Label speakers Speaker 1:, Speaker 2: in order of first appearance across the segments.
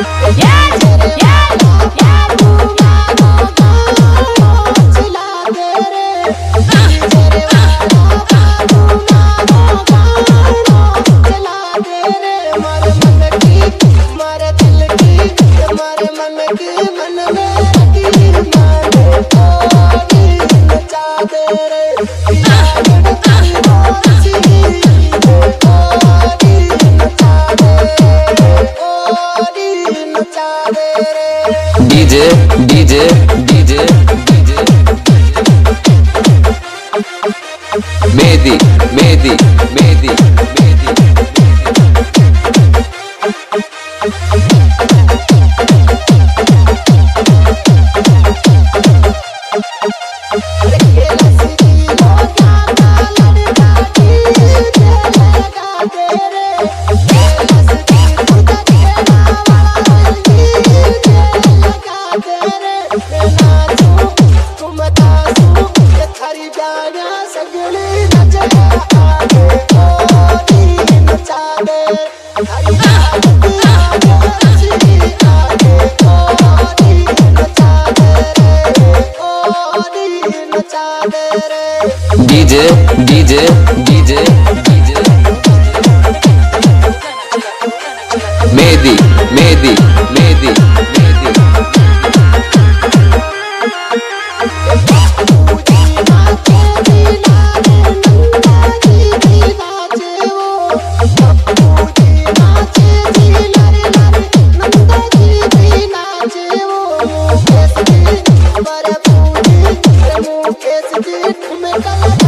Speaker 1: Yeah! Mehdi Mehdi Mehdi DJ DJ DJ Mehdi Mehdi Mehdi Mehdi. DJ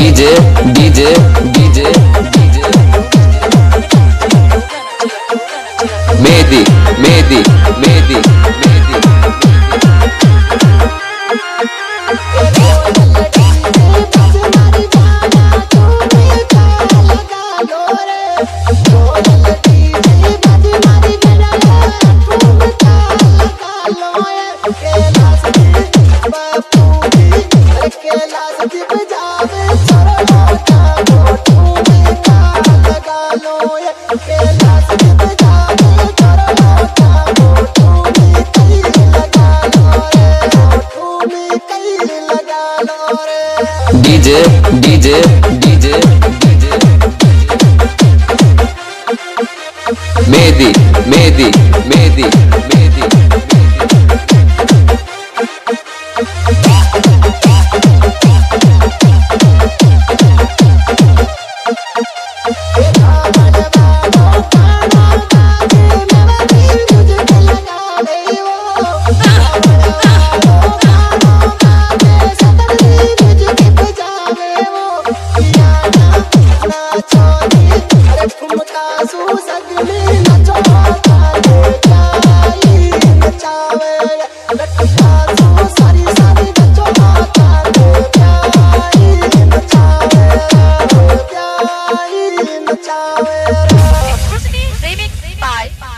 Speaker 1: DJ DJ DJ Mehdi Mehdi Mehdi Mehdi. DJ DJ Mehdi Mehdi Mehdi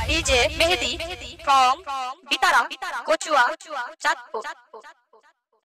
Speaker 2: DJ Mehdi from Bitara, Kochua, Chatpur.